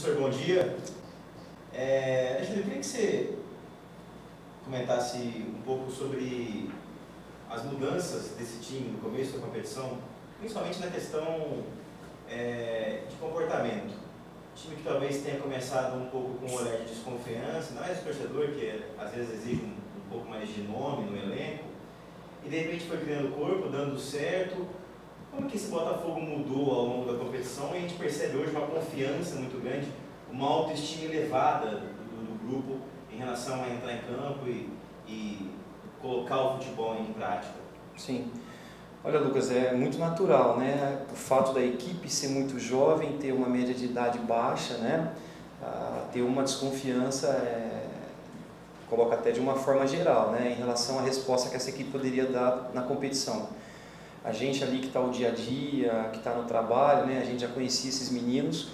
Professor, bom dia. É, eu queria que você comentasse um pouco sobre as mudanças desse time no começo da competição, principalmente na questão é, de comportamento. time que talvez tenha começado um pouco com um olhar de desconfiança, não é esse torcedor que às vezes exige um, um pouco mais de nome no elenco, e de repente foi criando corpo, dando certo. Como que esse Botafogo mudou ao longo da competição e a gente percebe hoje uma confiança muito grande, uma autoestima elevada do, do grupo em relação a entrar em campo e, e colocar o futebol em prática? Sim. Olha, Lucas, é muito natural, né? O fato da equipe ser muito jovem, ter uma média de idade baixa, né? Ah, ter uma desconfiança, é... coloca até de uma forma geral, né? Em relação à resposta que essa equipe poderia dar na competição. A gente ali que está o dia a dia, que está no trabalho, né? A gente já conhecia esses meninos.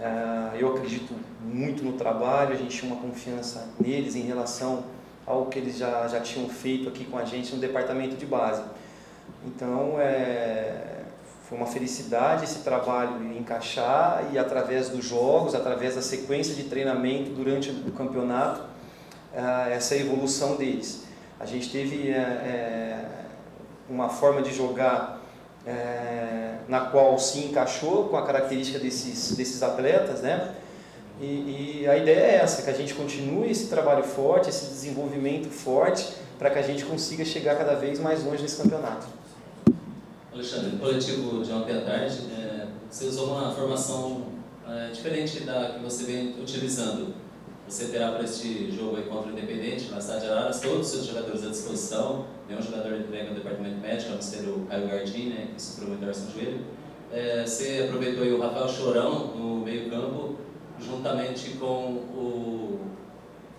Ah, eu acredito muito no trabalho, a gente tinha uma confiança neles em relação ao que eles já, já tinham feito aqui com a gente no departamento de base. Então, é, foi uma felicidade esse trabalho encaixar e através dos jogos, através da sequência de treinamento durante o campeonato, é, essa evolução deles. A gente teve é, é uma forma de jogar é, na qual se encaixou com a característica desses, desses atletas, né? E, e, a ideia é essa, que a gente continue esse trabalho forte, esse desenvolvimento forte, para que a gente consiga chegar cada vez mais longe nesse campeonato. Alexandre, no coletivo de ontem à tarde, é, você usou uma formação é, diferente da que você vem utilizando. Você terá para este jogo aí contra o Independente, na cidade de Araras, todos os seus jogadores à disposição. Nenhum jogador entrega no departamento médico, a não ser o Caio Gardini, né, que sofreu uma torção no joelho. É, você aproveitou o Rafael Chorão no meio-campo, juntamente com o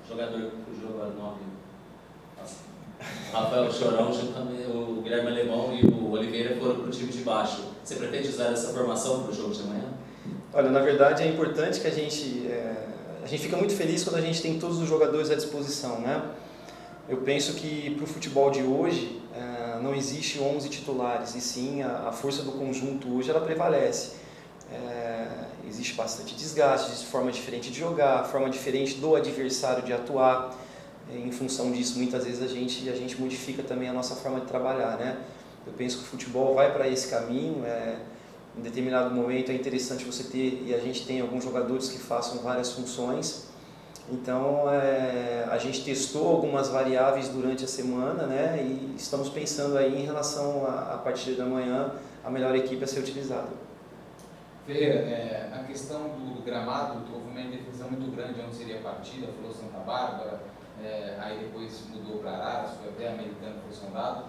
jogador, o jogador nome Rafael Chorão, o Guilherme Alemão e o Oliveira foram para o time de baixo. Você pretende usar essa formação para o jogo de amanhã? Olha, na verdade é importante que a gente é, a gente fica muito feliz quando a gente tem todos os jogadores à disposição, né? Eu penso que para o futebol de hoje é, não existe 11 titulares e sim a, a, força do conjunto hoje ela prevalece. É, existe bastante desgaste, existe forma diferente de jogar, forma diferente do adversário de atuar em função disso, muitas vezes a gente, a gente modifica também a nossa forma de trabalhar, né? Eu penso que o futebol vai para esse caminho, é, em determinado momento é interessante você ter, e a gente tem alguns jogadores que façam várias funções, então é, a gente testou algumas variáveis durante a semana, né? E estamos pensando aí em relação a, partir da manhã, a melhor equipe a ser utilizada. Ferreira, é, a questão do, do gramado, houve uma indefinição muito grande onde seria a partida, falou Santa Bárbara, é, aí depois mudou para Araras, foi até americano, foi sondado.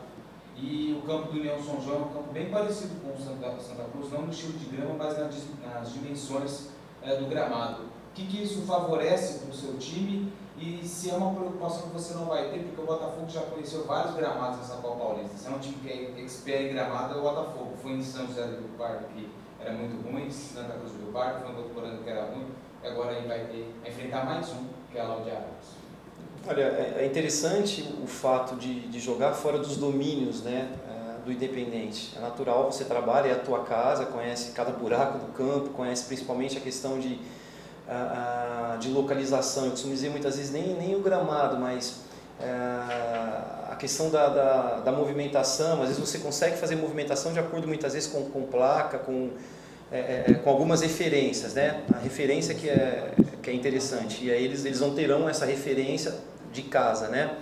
E o campo do União São João é um campo bem parecido com o Santa, Santa Cruz, não no estilo de grama, mas nas, nas dimensões é, do gramado. O que, que isso favorece para o seu time e se é uma preocupação que você não vai ter, porque o Botafogo já conheceu vários gramados nessa Copa Paulista. Se é um time que é expert em gramado, é o Botafogo. Foi em São José do Rio Pardo, que era muito ruim, Santa Cruz do Rio Pardo, foi em Doutorando que era ruim, agora ele vai ter enfrentar mais um, que é a Laude Araras. Olha, é, é interessante o fato de, de jogar fora dos domínios né, é, do independente. É natural, você trabalha, é a tua casa, conhece cada buraco do campo, conhece principalmente a questão de, de localização. Eu costumo dizer muitas vezes nem, nem o gramado, mas a questão da, da, da, movimentação. Às vezes você consegue fazer movimentação de acordo muitas vezes com, com placa, com, é, com algumas referências. Né? A referência que é, que é interessante. E aí eles, eles não terão essa referência de casa, né?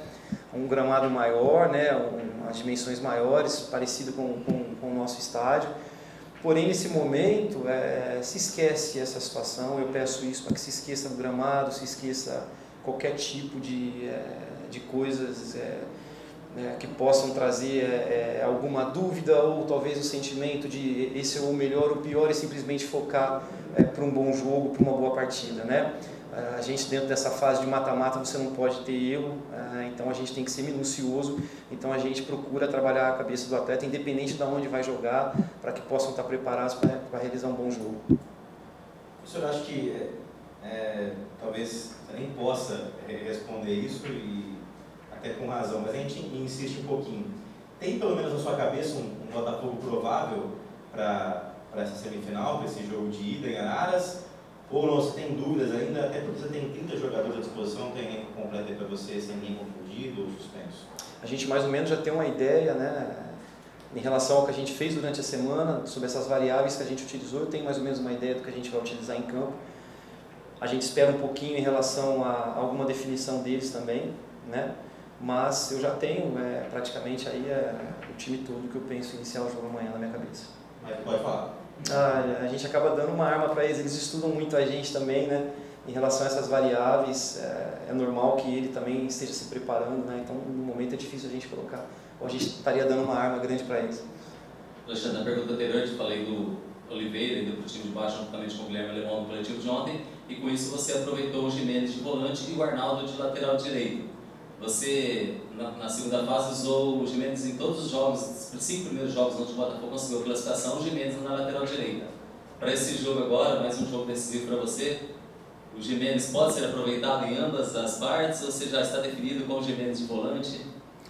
Um gramado maior, né? As dimensões maiores, parecido com, com, com, o nosso estádio. Porém, nesse momento, é, se esquece essa situação. Eu peço isso para que se esqueça do gramado, se esqueça qualquer tipo de, é, de coisas é, né, que possam trazer é, é, alguma dúvida ou talvez o sentimento de esse é o melhor ou pior e simplesmente focar é, para um bom jogo, para uma boa partida, né? A gente dentro dessa fase de mata-mata você não pode ter erro, é, então a gente tem que ser minucioso. Então a gente procura trabalhar a cabeça do atleta, independente de onde vai jogar, para que possam estar preparados para realizar um bom jogo. O senhor acha que é, é, talvez você nem possa responder isso e até com razão, mas a gente insiste um pouquinho. Tem pelo menos na sua cabeça um, um Botafogo provável para essa semifinal, para esse jogo de ida em Araras? Ou não, você tem dúvidas ainda, até porque você tem 30 jogadores à disposição, tem elenco completo para você, sem ninguém confundido ou suspenso? A gente mais ou menos já tem uma ideia, né? Em relação ao que a gente fez durante a semana, sobre essas variáveis que a gente utilizou, eu tenho mais ou menos uma ideia do que a gente vai utilizar em campo. A gente espera um pouquinho em relação a alguma definição deles também, né? Mas eu já tenho é, praticamente aí é, o time todo que eu penso iniciar o jogo amanhã na minha cabeça. Mas pode falar. Ah, a gente acaba dando uma arma para eles, eles estudam muito a gente também, né? Em relação a essas variáveis, é, é, normal que ele também esteja se preparando, né? Então, no momento é difícil a gente colocar. Ou a gente estaria dando uma arma grande para eles. Alexandre, na pergunta anterior eu te falei do Oliveira, indo para o time de baixo juntamente com o Guilherme Alemão no coletivo de ontem, e com isso você aproveitou o Jimenez de volante e o Arnaldo de lateral direito. Você, na, na, segunda fase, usou o Jimenez em todos os jogos, os cinco primeiros jogos onde o Botafogo conseguiu a classificação, o Jimenez na lateral direita. Para esse jogo agora, mais um jogo decisivo para você, o Jimenez pode ser aproveitado em ambas as partes ou você já está definido com o Jimenez de volante?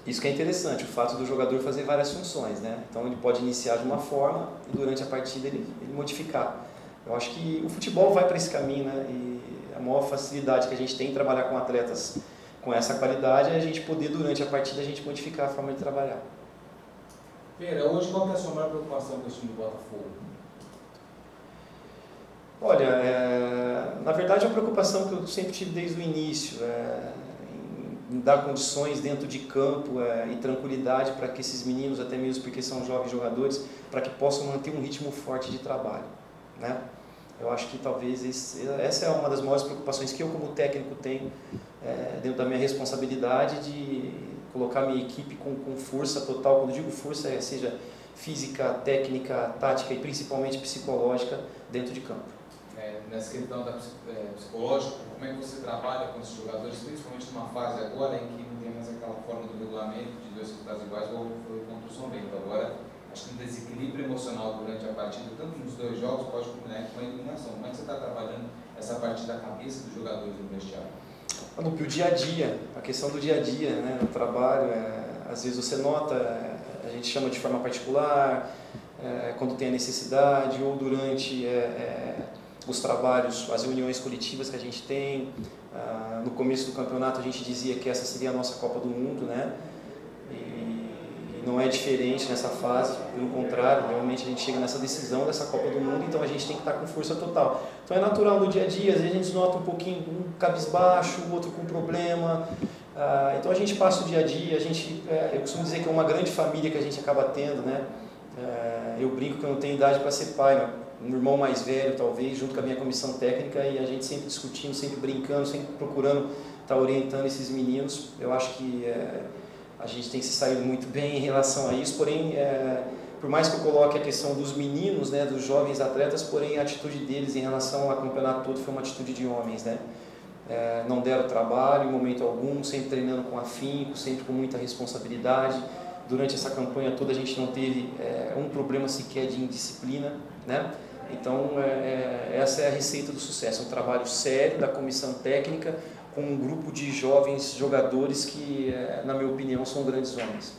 Isso que é interessante, o fato do jogador fazer várias funções, né? Então ele pode iniciar de uma forma e durante a partida ele, ele modificar. Eu acho que o futebol vai para esse caminho, né? E a maior facilidade que a gente tem em trabalhar com atletas com essa qualidade é a gente poder durante a partida a gente modificar a forma de trabalhar. Pera, hoje qual é a sua maior preocupação com o time do Botafogo? Olha, é, na verdade a preocupação que eu sempre tive desde o início é em dar condições dentro de campo é, e tranquilidade para que esses meninos, até mesmo porque são jovens jogadores, para que possam manter um ritmo forte de trabalho, né? Eu acho que talvez esse, essa é uma das maiores preocupações que eu como técnico tenho é, dentro da minha responsabilidade de colocar minha equipe com, com força total. Quando digo força, é, seja física, técnica, tática e principalmente psicológica dentro de campo. É, nessa questão da é, psicológica, como é que você trabalha com esses jogadores, principalmente numa fase agora em que não tem mais aquela forma do regulamento de dois resultados iguais, ou foi contra o São Bento. Agora, acho que um desequilíbrio emocional durante a partida, tanto nos dois jogos, pode combinar com a eliminação. Como é que você está trabalhando essa parte da cabeça dos jogadores no vestiário? No dia a dia, a questão do dia a dia, né, no trabalho, é, às vezes você nota, é, a gente chama de forma particular, é, quando tem a necessidade, ou durante é, é, os trabalhos, as reuniões coletivas que a gente tem. Ah, no começo do campeonato a gente dizia que essa seria a nossa Copa do Mundo, né? Não é diferente nessa fase, pelo contrário, realmente a gente chega nessa decisão dessa Copa do Mundo, então a gente tem que estar com força total. Então é natural no dia a dia, às vezes a gente nota um pouquinho um cabisbaixo, o outro com problema, ah, então a gente passa o dia a dia, a gente, é, eu costumo dizer que é uma grande família que a gente acaba tendo, né? É, eu brinco que eu não tenho idade para ser pai, um irmão mais velho talvez, junto com a minha comissão técnica, e a gente sempre discutindo, sempre brincando, sempre procurando estar orientando esses meninos. Eu acho que é, a gente tem se saído muito bem em relação a isso, porém, é, por mais que eu coloque a questão dos meninos, né, dos jovens atletas, porém a atitude deles em relação ao campeonato todo foi uma atitude de homens, né? É, não deram trabalho em momento algum, sempre treinando com afinco, sempre com muita responsabilidade. Durante essa campanha toda a gente não teve é, um problema sequer de indisciplina, né? Então é, é essa é a receita do sucesso, é um trabalho sério da comissão técnica, com um grupo de jovens jogadores que, eh, na minha opinião, são grandes homens.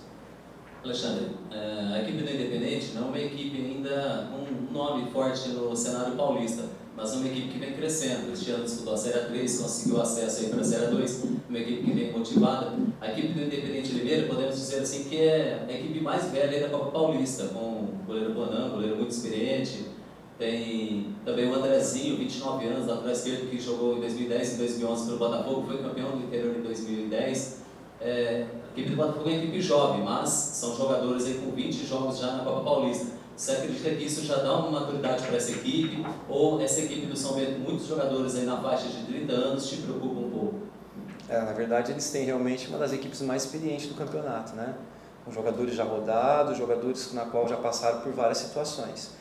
Alexandre, eh, a equipe do Independente não é uma equipe ainda com um nome forte no cenário paulista, mas é uma equipe que vem crescendo. Este ano disputou a Série 3, conseguiu acesso para a Série 2, uma equipe que vem motivada. A equipe do Independente Limeira, podemos dizer assim, que é a equipe mais velha da Copa Paulista, com o goleiro Bonan, goleiro muito experiente, tem também o Andrezinho, 29 anos, lateral esquerdo, que jogou em 2010 e 2011 pelo Botafogo, foi campeão do interior em 2010. É, a equipe do Botafogo é uma equipe jovem, mas são jogadores aí com 20 jogos já na Copa Paulista. Você acredita que isso já dá uma maturidade para essa equipe? Ou essa equipe do São Bento, muitos jogadores aí na faixa de 30 anos, te preocupa um pouco? É, na verdade, eles têm realmente uma das equipes mais experientes do campeonato, né? Com jogadores já rodados, jogadores na qual já passaram por várias situações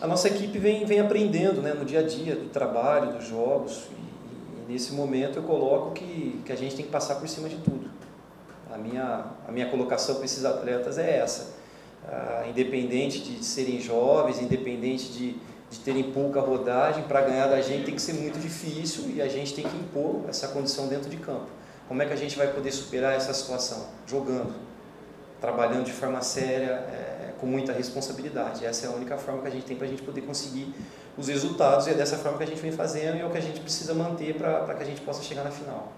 a nossa equipe vem, vem aprendendo né, no dia a dia do trabalho, dos jogos, e, e, nesse momento eu coloco que, que a gente tem que passar por cima de tudo. A minha, a minha colocação para esses atletas é essa. Ah, independente de serem jovens, independente de, de terem pouca rodagem, para ganhar da gente tem que ser muito difícil e a gente tem que impor essa condição dentro de campo. Como é que a gente vai poder superar essa situação? Jogando, trabalhando de forma séria, é, com muita responsabilidade. Essa é a única forma que a gente tem para a gente poder conseguir os resultados e é dessa forma que a gente vem fazendo e é o que a gente precisa manter para que a gente possa chegar na final.